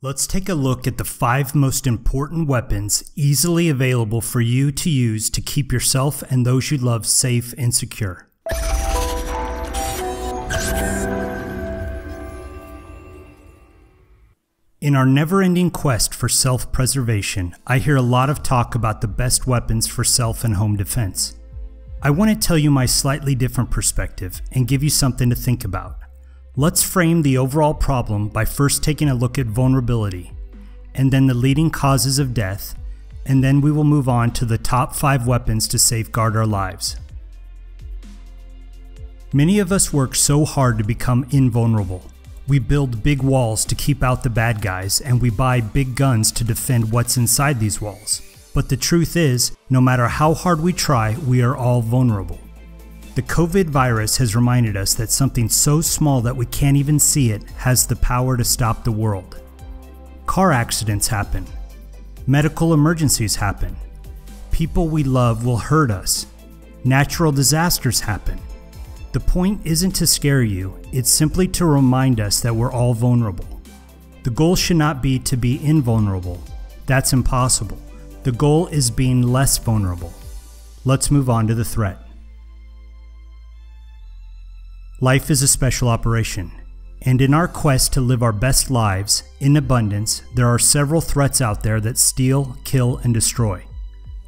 Let's take a look at the five most important weapons easily available for you to use to keep yourself and those you love safe and secure. In our never ending quest for self preservation, I hear a lot of talk about the best weapons for self and home defense. I want to tell you my slightly different perspective and give you something to think about. Let's frame the overall problem by first taking a look at vulnerability, and then the leading causes of death, and then we will move on to the top 5 weapons to safeguard our lives. Many of us work so hard to become invulnerable. We build big walls to keep out the bad guys, and we buy big guns to defend what's inside these walls. But the truth is, no matter how hard we try, we are all vulnerable. The COVID virus has reminded us that something so small that we can't even see it has the power to stop the world. Car accidents happen. Medical emergencies happen. People we love will hurt us. Natural disasters happen. The point isn't to scare you, it's simply to remind us that we're all vulnerable. The goal should not be to be invulnerable. That's impossible. The goal is being less vulnerable. Let's move on to the threat. Life is a special operation, and in our quest to live our best lives in abundance, there are several threats out there that steal, kill, and destroy.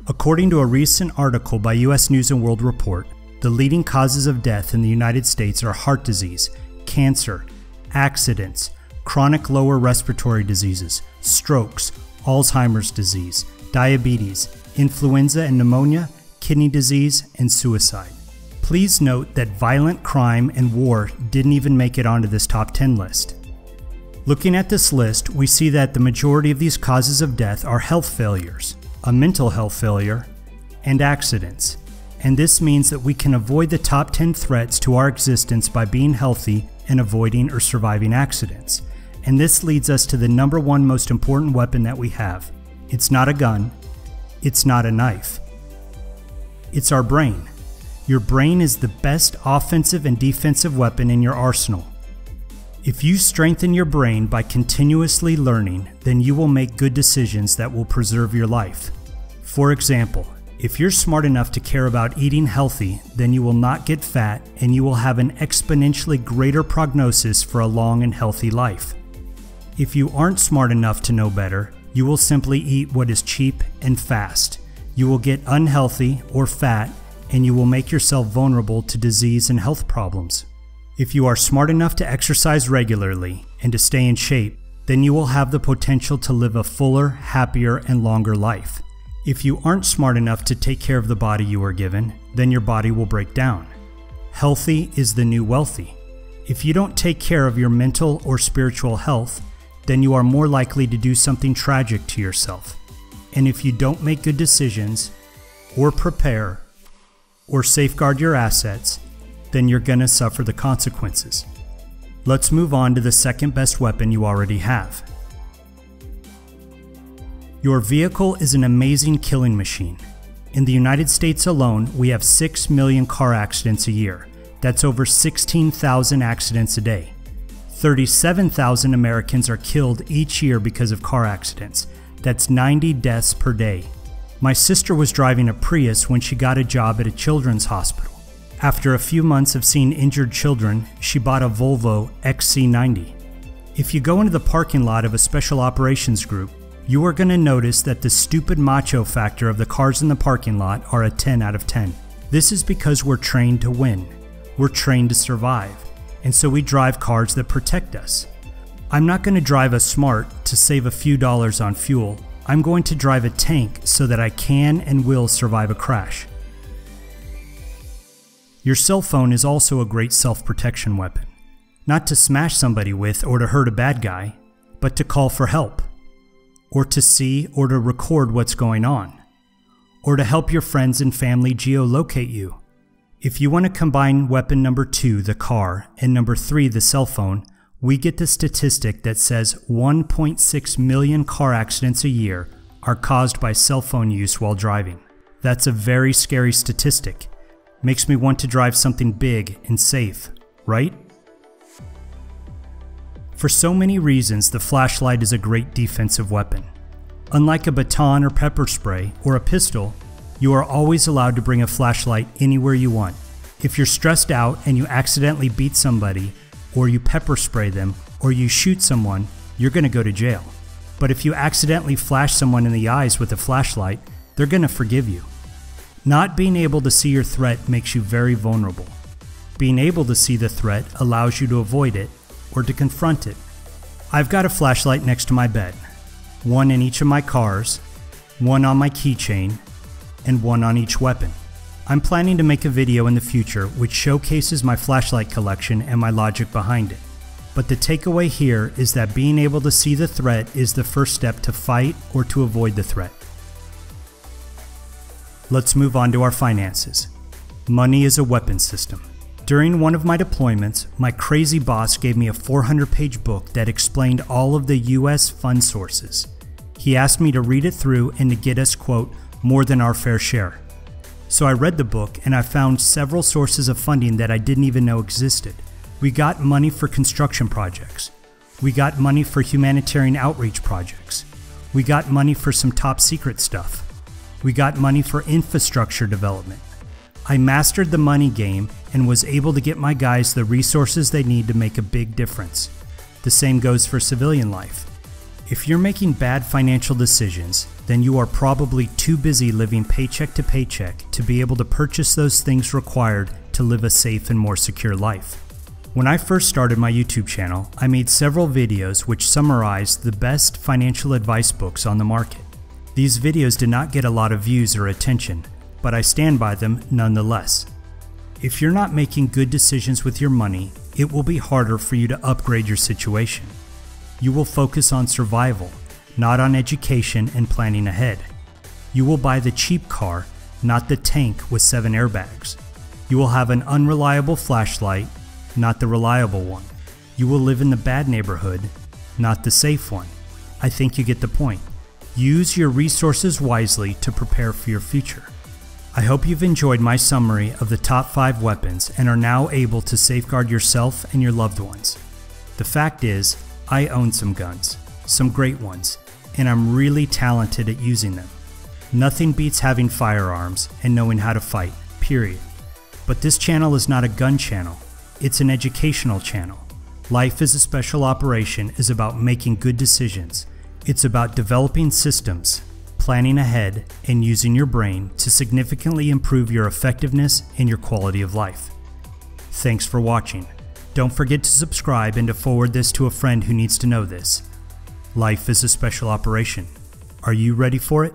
According to a recent article by US News and World Report, the leading causes of death in the United States are heart disease, cancer, accidents, chronic lower respiratory diseases, strokes, Alzheimer's disease, diabetes, influenza and pneumonia, kidney disease, and suicide. Please note that violent crime and war didn't even make it onto this top 10 list. Looking at this list, we see that the majority of these causes of death are health failures, a mental health failure, and accidents. And this means that we can avoid the top 10 threats to our existence by being healthy and avoiding or surviving accidents. And this leads us to the number one most important weapon that we have it's not a gun. It's not a knife. It's our brain. Your brain is the best offensive and defensive weapon in your arsenal. If you strengthen your brain by continuously learning, then you will make good decisions that will preserve your life. For example, if you're smart enough to care about eating healthy, then you will not get fat and you will have an exponentially greater prognosis for a long and healthy life. If you aren't smart enough to know better, you will simply eat what is cheap and fast. You will get unhealthy or fat, and you will make yourself vulnerable to disease and health problems. If you are smart enough to exercise regularly and to stay in shape, then you will have the potential to live a fuller, happier, and longer life. If you aren't smart enough to take care of the body you are given, then your body will break down. Healthy is the new wealthy. If you don't take care of your mental or spiritual health, then you are more likely to do something tragic to yourself. And if you don't make good decisions, or prepare, or safeguard your assets, then you're going to suffer the consequences. Let's move on to the second best weapon you already have. Your vehicle is an amazing killing machine. In the United States alone, we have 6 million car accidents a year. That's over 16,000 accidents a day. 37,000 Americans are killed each year because of car accidents. That's 90 deaths per day. My sister was driving a Prius when she got a job at a children's hospital. After a few months of seeing injured children, she bought a Volvo XC90. If you go into the parking lot of a special operations group, you are going to notice that the stupid macho factor of the cars in the parking lot are a 10 out of 10. This is because we're trained to win. We're trained to survive and so we drive cars that protect us. I'm not going to drive a smart to save a few dollars on fuel. I'm going to drive a tank so that I can and will survive a crash. Your cell phone is also a great self protection weapon. Not to smash somebody with or to hurt a bad guy, but to call for help, or to see or to record what's going on, or to help your friends and family geolocate you. If you want to combine weapon number two, the car, and number three, the cell phone, we get the statistic that says 1.6 million car accidents a year are caused by cell phone use while driving. That's a very scary statistic. Makes me want to drive something big and safe, right? For so many reasons, the flashlight is a great defensive weapon. Unlike a baton or pepper spray or a pistol, you are always allowed to bring a flashlight anywhere you want. If you're stressed out and you accidentally beat somebody, or you pepper spray them, or you shoot someone, you're going to go to jail. But if you accidentally flash someone in the eyes with a flashlight, they're going to forgive you. Not being able to see your threat makes you very vulnerable. Being able to see the threat allows you to avoid it or to confront it. I've got a flashlight next to my bed, one in each of my cars, one on my keychain, and one on each weapon. I'm planning to make a video in the future which showcases my flashlight collection and my logic behind it. But the takeaway here is that being able to see the threat is the first step to fight or to avoid the threat. Let's move on to our finances. Money is a weapon system. During one of my deployments, my crazy boss gave me a 400 page book that explained all of the US fund sources. He asked me to read it through and to get us, quote, more than our fair share. So I read the book and I found several sources of funding that I didn't even know existed. We got money for construction projects. We got money for humanitarian outreach projects. We got money for some top secret stuff. We got money for infrastructure development. I mastered the money game and was able to get my guys the resources they need to make a big difference. The same goes for civilian life. If you're making bad financial decisions, then you are probably too busy living paycheck to paycheck to be able to purchase those things required to live a safe and more secure life. When I first started my YouTube channel, I made several videos which summarized the best financial advice books on the market. These videos did not get a lot of views or attention, but I stand by them nonetheless. If you're not making good decisions with your money, it will be harder for you to upgrade your situation. You will focus on survival, not on education and planning ahead. You will buy the cheap car, not the tank with seven airbags. You will have an unreliable flashlight, not the reliable one. You will live in the bad neighborhood, not the safe one. I think you get the point. Use your resources wisely to prepare for your future. I hope you've enjoyed my summary of the top 5 weapons and are now able to safeguard yourself and your loved ones. The fact is, I own some guns, some great ones, and I'm really talented at using them. Nothing beats having firearms and knowing how to fight, period. But this channel is not a gun channel, it's an educational channel. Life is a Special Operation is about making good decisions it's about developing systems, planning ahead, and using your brain to significantly improve your effectiveness and your quality of life. Thanks for watching. Don't forget to subscribe and to forward this to a friend who needs to know this. Life is a special operation. Are you ready for it?